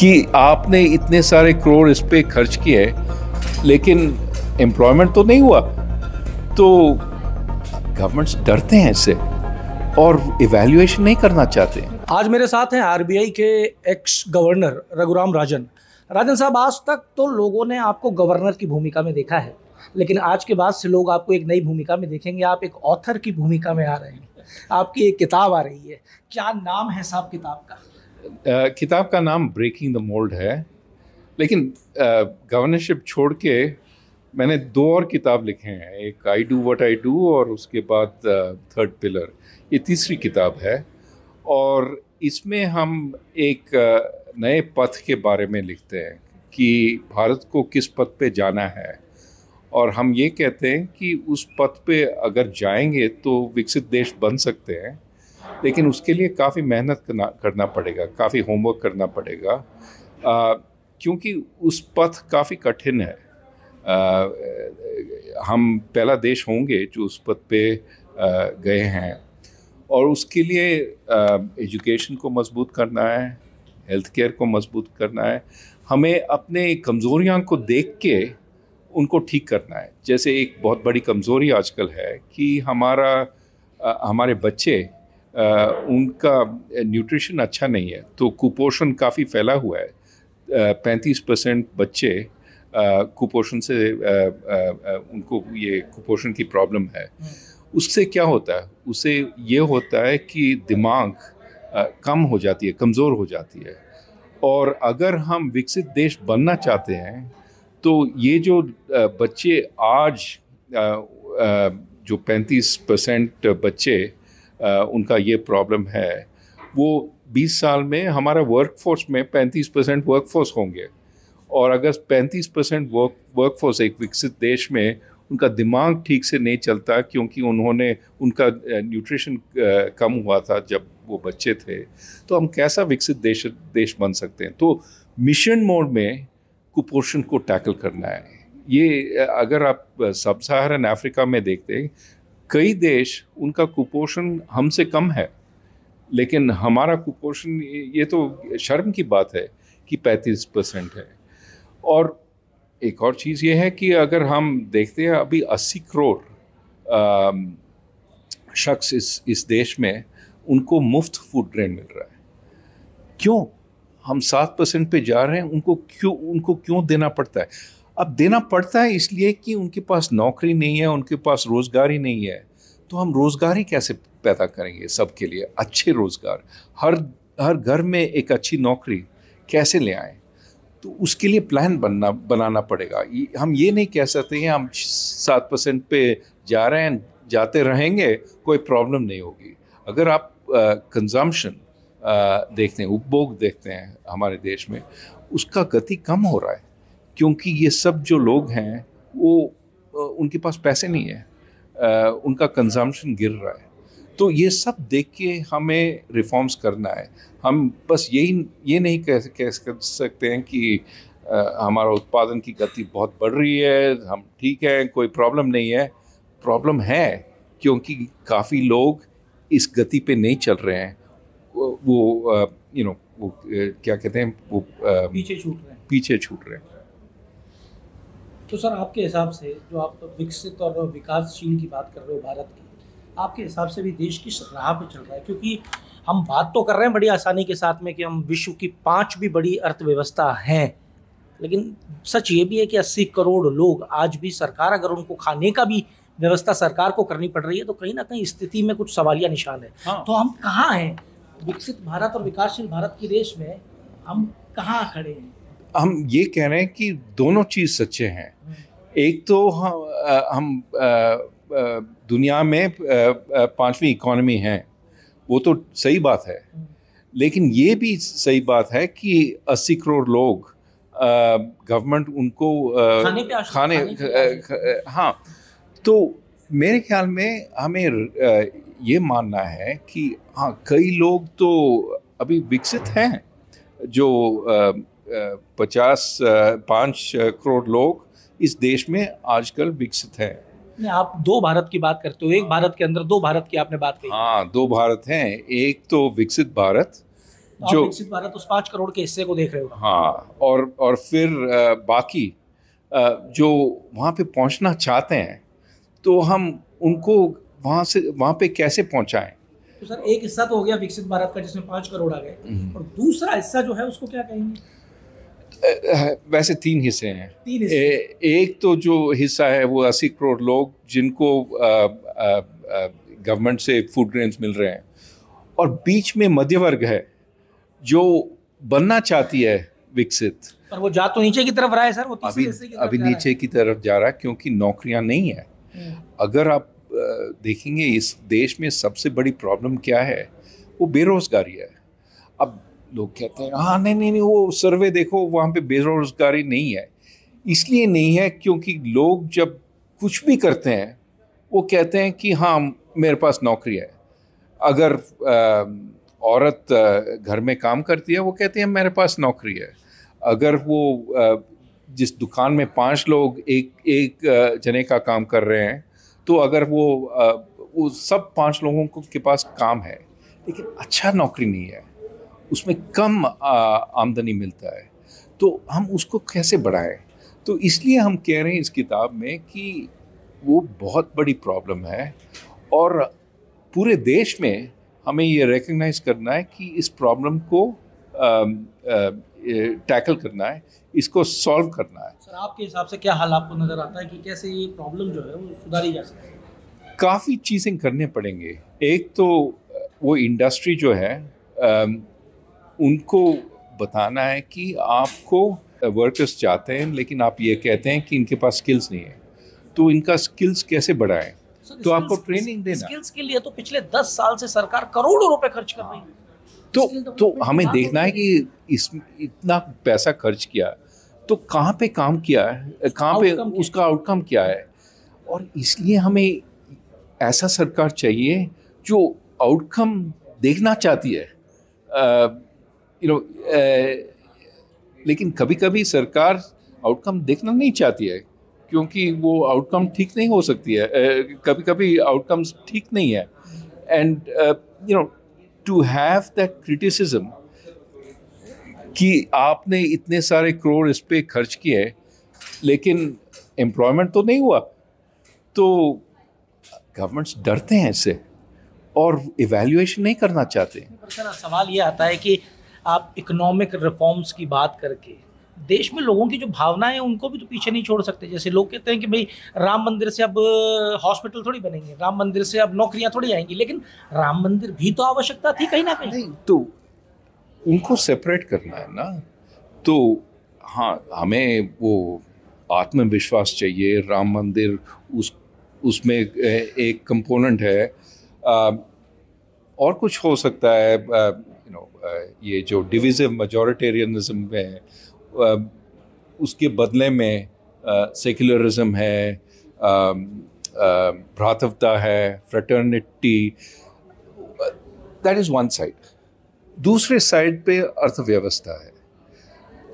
कि आपने इतने सारे करोड़ इस पे खर्च किए लेकिन एम्प्लॉयमेंट तो नहीं हुआ। तो गवर्नमेंट्स डरते हैं इससे और इवैल्यूएशन नहीं करना चाहते। आज मेरे साथ हैं आरबीआई के एक्स गवर्नर रघुराम राजन। राजन साहब, आज तक तो लोगों ने आपको गवर्नर की भूमिका में देखा है, लेकिन आज के बाद से लोग आपको एक नई भूमिका में देखेंगे। आप एक ऑथर की भूमिका में आ रहे हैं, आपकी एक किताब आ रही है। क्या नाम है साहब किताब का? किताब का नाम ब्रेकिंग द मोल्ड है, लेकिन गवर्नरशिप छोड़ के मैंने दो और किताब लिखे हैं, एक I do what I do और उसके बाद थर्ड पिलर ये तीसरी किताब है और इसमें हम एक नए पथ के बारे में लिखते हैं कि भारत को किस पथ पे जाना है और हम ये कहते हैं कि उस पथ पे अगर जाएँगे तो विकसित देश बन सकते हैं। लेकिन उसके लिए काफ़ी मेहनत करना करना पड़ेगा काफ़ी होमवर्क करना पड़ेगा। आ, क्योंकि उस पथ काफ़ी कठिन है। आ, हम पहला देश होंगे जो उस पथ पे आ, गए हैं। और उसके लिए एजुकेशन को मज़बूत करना है हेल्थ केयर को मज़बूत करना है। हमें अपने कमज़ोरियाँ को देख के उनको ठीक करना है। जैसे एक बहुत बड़ी कमज़ोरी आजकल है कि हमारा आ, हमारे बच्चे उनका न्यूट्रिशन अच्छा नहीं है तो कुपोषण काफ़ी फैला हुआ है। पैंतीस परसेंट बच्चे कुपोषण से उनको ये कुपोषण की प्रॉब्लम है। हम्म। उससे क्या होता है? उससे ये होता है कि दिमाग कम हो जाती है कमज़ोर हो जाती है। और अगर हम विकसित देश बनना चाहते हैं तो ये जो बच्चे आज जो 35 परसेंट बच्चे उनका ये प्रॉब्लम है। वो 20 साल में हमारा वर्क फोर्स में 35 परसेंट वर्क फोर्स होंगे और अगर 35 परसेंट वर्क वर्क फोर्स एक विकसित देश में उनका दिमाग ठीक से नहीं चलता क्योंकि उन्होंने, उनका न्यूट्रिशन कम हुआ था जब वो बच्चे थे तो हम कैसा विकसित देश देश बन सकते हैं? तो मिशन मोड में कुपोषण को टैकल करना है। ये अगर आप सब सहारन अफ्रीका में देखते हैं कई देश उनका कुपोषण हमसे कम है, लेकिन हमारा कुपोषण ये तो शर्म की बात है कि पैंतीस परसेंट है। और एक और चीज़ ये है कि अगर हम देखते हैं अभी अस्सी करोड़ शख्स इस इस देश में, उनको मुफ़्त फ़ूड ग्रेन मिल रहा है। क्यों? हम सात परसेंट पे जा रहे हैं, उनको क्यों उनको क्यों देना पड़ता है? अब देना पड़ता है इसलिए कि उनके पास नौकरी नहीं है, उनके पास रोज़गार ही नहीं है। तो हम रोज़गार ही कैसे पैदा करेंगे सबके लिए? अच्छे रोज़गार। हर हर घर में एक अच्छी नौकरी कैसे ले आएँ? तो उसके लिए प्लान बनना, बनाना पड़ेगा। हम ये नहीं कह सकते हैं, हम सात परसेंट पे जा रहे हैं, जाते रहेंगे, कोई प्रॉब्लम नहीं होगी। अगर आप कंजम्पशन देखते हैं, उपभोग देखते हैं हमारे देश में, उसका गति कम हो रहा है। क्योंकि ये सब जो लोग हैं वो उनके पास पैसे नहीं है। उनका कंजम्पशन गिर रहा है। तो ये सब देख के हमें रिफॉर्म्स करना है। हम बस यही ये नहीं कह कह सकते हैं कि आ, हमारा उत्पादन की गति बहुत बढ़ रही है हम ठीक है कोई प्रॉब्लम नहीं है। प्रॉब्लम है क्योंकि काफ़ी लोग इस गति पे नहीं चल रहे हैं। वो यू नो वो क्या कहते हैं वो पीछे छूट रहे हैं। पीछे छूट रहे हैं। तो सर आपके हिसाब से जो आप विकसित और विकासशील की बात कर रहे हो भारत की आपके हिसाब से भी देश किस राह पे चल रहा है? क्योंकि हम बात तो कर रहे हैं बड़ी आसानी के साथ में कि हम विश्व की पाँच भी बड़ी अर्थव्यवस्था हैं लेकिन सच ये भी है कि अस्सी करोड़ लोग आज भी सरकार अगर उनको खाने का भी व्यवस्था सरकार को करनी पड़ रही है तो कहीं ना कहीं स्थिति में कुछ सवालिया निशान है। हाँ। तो हम कहाँ हैं? विकसित भारत और विकासशील भारत की देश में हम कहाँ खड़े हैं? हम ये कह रहे हैं कि दोनों चीज़ सच्चे हैं। एक तो हम हम दुनिया में पांचवी इकोनॉमी है वो तो सही बात है। लेकिन ये भी सही बात है कि 80 करोड़ लोग गवर्नमेंट उनको खाने, खाने, खाने हाँ तो मेरे ख्याल में हमें ये मानना है कि हाँ कई लोग तो अभी विकसित हैं जो पचास पाँच करोड़ लोग इस देश में आजकल विकसित हैं। आप दो भारत की बात करते हो एक भारत के अंदर दो भारत की आपने बात की हाँ दो भारत हैं एक तो विकसित भारत तो जो विकसित भारत उस पाँच करोड़ के हिस्से को देख रहे हो। हाँ और और फिर बाकी जो वहाँ पे पहुँचना चाहते हैं तो हम उनको वहाँ से वहाँ पे कैसे पहुँचाएँ? तो सर एक हिस्सा तो हो गया विकसित भारत का जिसमें पाँच करोड़ आ गए। हम्म। और दूसरा हिस्सा जो है उसको क्या कहेंगे? वैसे तीन हिस्से हैं। तीन हिस्से। ए, एक तो जो हिस्सा है वो अस्सी करोड़ लोग जिनको गवर्नमेंट से फ़ूड ग्रेन्स मिल रहे हैं। और बीच में मध्य वर्ग है जो बनना चाहती है विकसित। पर वो जा तो नीचे की तरफ़ रहा है सर वो अभी अभी नीचे की तरफ़ जा रहा है क्योंकि नौकरियाँ नहीं है। हम्म। अगर आप देखेंगे इस देश में सबसे बड़ी प्रॉब्लम क्या है? वो बेरोजगारी है। अब लोग कहते हैं हाँ नहीं नहीं नहीं, वो सर्वे देखो, वहाँ पे बेरोजगारी नहीं है। इसलिए नहीं है क्योंकि लोग जब कुछ भी करते हैं, वो कहते हैं कि हाँ मेरे पास नौकरी है। अगर औरत घर में काम करती है, वो कहती है, मेरे पास नौकरी है। अगर वो जिस दुकान में पाँच लोग एक एक जने का काम कर रहे हैं तो अगर वो वो सब पाँच लोगों को के पास काम है, लेकिन अच्छा नौकरी नहीं है। उसमें कम आमदनी मिलता है। तो हम उसको कैसे बढ़ाएँ? तो इसलिए हम कह रहे हैं इस किताब में कि वो बहुत बड़ी प्रॉब्लम है और पूरे देश में हमें ये रिकग्नाइज करना है कि इस प्रॉब्लम को टैकल करना है इसको सॉल्व करना है। सर आपके हिसाब से क्या हाल आपको नज़र आता है कि कैसे ये प्रॉब्लम जो है वो सुधारी जा सकती है? काफ़ी चीज़ें करने पड़ेंगे। एक तो वो इंडस्ट्री जो है उनको बताना है कि आपको वर्कर्स चाहते हैं लेकिन आप ये कहते हैं कि इनके पास स्किल्स नहीं है। तो इनका स्किल्स कैसे बढ़ाएँ? तो आपको ट्रेनिंग देना। स्किल्स के लिए तो पिछले दस साल से सरकार करोड़ों रुपए खर्च कर रही है। तो तो हमें देखना है कि इस इतना पैसा खर्च किया। तो कहाँ पे काम किया है? कहाँ पे उसका आउटकम क्या है? और इसलिए हमें ऐसा सरकार चाहिए जो आउटकम देखना चाहती है। यू नो लेकिन कभी कभी सरकार आउटकम देखना नहीं चाहती है, क्योंकि वो आउटकम ठीक नहीं हो सकती है कभी कभी आउटकम्स ठीक नहीं है. And you know to have that criticism कि आपने इतने सारे करोड़ इस पर खर्च किए लेकिन एम्प्लॉयमेंट तो नहीं हुआ तो गवर्नमेंट्स डरते हैं इससे और इवेल्युएशन नहीं करना चाहते. सवाल ये आता है कि आप इकोनॉमिक रिफॉर्म्स की बात करके देश में लोगों की जो भावनाएँ हैं उनको भी तो पीछे नहीं छोड़ सकते। जैसे लोग कहते हैं कि भाई राम मंदिर से अब हॉस्पिटल थोड़ी बनेंगे राम मंदिर से अब नौकरियाँ थोड़ी आएँगी लेकिन राम मंदिर भी तो आवश्यकता थी कहीं ना कहीं। तो उनको सेपरेट करना है ना? तो हाँ हमें वो आत्मविश्वास चाहिए राम मंदिर उस उसमें एक कंपोनेंट है। आ, और कुछ हो सकता है यू जो डिविजिव मेजोरिटेरियनिज्म है उसके बदले में सेक्युलरिज्म है भ्रातवता है fraternity that is one side दूसरे साइड पे अर्थव्यवस्था है।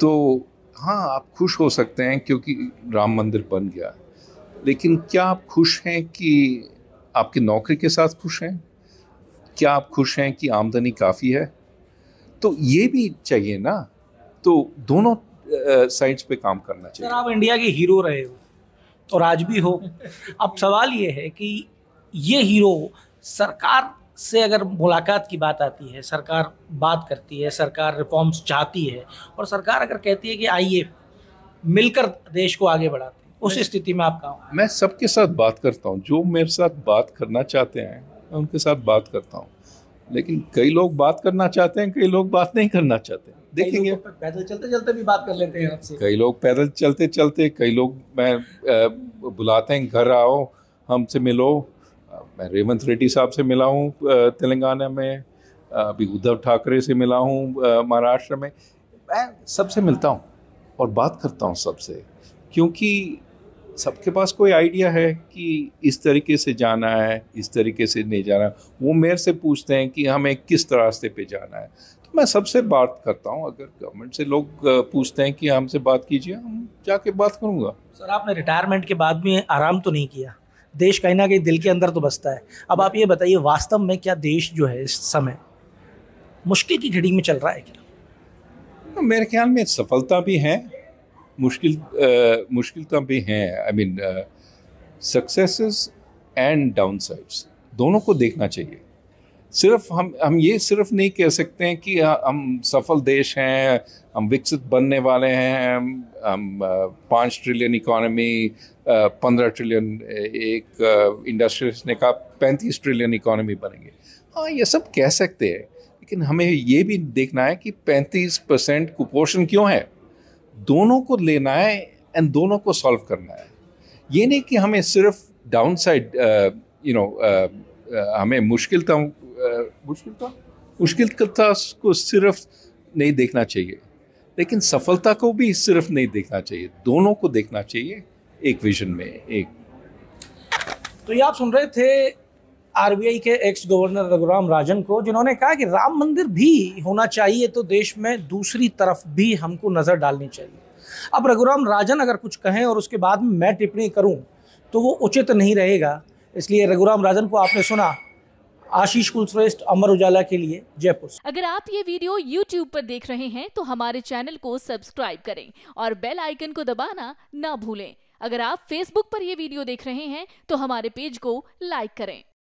तो हाँ आप खुश हो सकते हैं क्योंकि राम मंदिर बन गया। लेकिन क्या आप खुश हैं कि आपकी नौकरी के साथ खुश हैं? क्या आप खुश हैं कि आमदनी काफ़ी है? तो ये भी चाहिए ना। तो दोनों साइड्स पे काम करना चाहिए। आप इंडिया के हीरो रहे हो और आज भी हो। अब सवाल ये है कि ये हीरो सरकार से अगर मुलाकात की बात आती है सरकार बात करती है सरकार रिफॉर्म्स चाहती है और सरकार अगर कहती है कि आइए मिलकर देश को आगे बढ़ाते हैं उस स्थिति में आप कहा मैं सबके साथ बात करता हूँ। जो मेरे साथ बात करना चाहते हैं मैं उनके साथ बात करता हूँ। लेकिन कई लोग बात करना चाहते हैं कई लोग बात नहीं करना चाहते। देखेंगे। पैदल चलते चलते भी बात कर लेते हैं आपसे। कई लोग पैदल चलते चलते कई लोग मैं बुलाते हैं घर आओ हमसे मिलो मैं रेवंत रेड्डी साहब से मिला हूँ तेलंगाना में अभी उद्धव ठाकरे से मिला हूँ महाराष्ट्र में। मैं सबसे मिलता हूँ और बात करता हूँ सबसे क्योंकि सबके पास कोई आइडिया है कि इस तरीके से जाना है इस तरीके से नहीं जाना? वो मेरे से पूछते हैं कि हमें किस रास्ते पे जाना है। तो मैं सबसे बात करता हूँ अगर गवर्नमेंट से लोग पूछते हैं कि हमसे बात कीजिए हम जाके बात करूँगा। सर आपने रिटायरमेंट के बाद भी आराम तो नहीं किया? देश कहीं ना कहीं दिल के अंदर तो बसता है। अब आप ये बताइए वास्तव में क्या देश जो है इस समय मुश्किल की घड़ी में चल रहा है क्या? मेरे ख्याल में सफलता भी है मुश्किल मुश्किलता भी हैं I mean successes and down दोनों को देखना चाहिए। सिर्फ़ हम हम ये सिर्फ़ नहीं कह सकते हैं कि हम सफल देश हैं, हम विकसित बनने वाले हैं, हम पाँच ट्रिलियन इकोनॉमी पंद्रह ट्रिलियन एक इंडस्ट्रियलिस्ट ने कहा, पैंतीस ट्रिलियन इकोनॉमी बनेंगे। हाँ ये सब कह सकते हैं, लेकिन हमें ये भी देखना है कि पैंतीस परसेंट कुपोषण क्यों है? दोनों को लेना है एंड दोनों को सॉल्व करना है। ये नहीं कि हमें सिर्फ़ डाउन साइड यू नो हमें मुश्किलता मुश्किलता? मुश्किल था को सिर्फ़ नहीं देखना चाहिए, लेकिन सफलता को भी सिर्फ़ नहीं देखना चाहिए, दोनों को देखना चाहिए, एक विजन में, एक। तो ये आप सुन रहे थे आरबीआई के एक्स गवर्नर रघुराम राजन को, जिन्होंने कहा कि राम मंदिर भी होना चाहिए तो देश में दूसरी तरफ़ भी हमको नज़र डालनी चाहिए। अब रघुराम राजन अगर कुछ कहें और उसके बाद में टिप्पणी करूँ तो वो उचित नहीं रहेगा। इसलिए रघुराम राजन को आपने सुना, आशीष कुलश्रेष्ठ, अमर उजाला के लिए, जयपुर अगर आप ये वीडियो YouTube पर देख रहे हैं तो हमारे चैनल को सब्सक्राइब करें और बेल आइकन को दबाना ना भूलें। अगर आप Facebook पर ये वीडियो देख रहे हैं तो हमारे पेज को लाइक करें।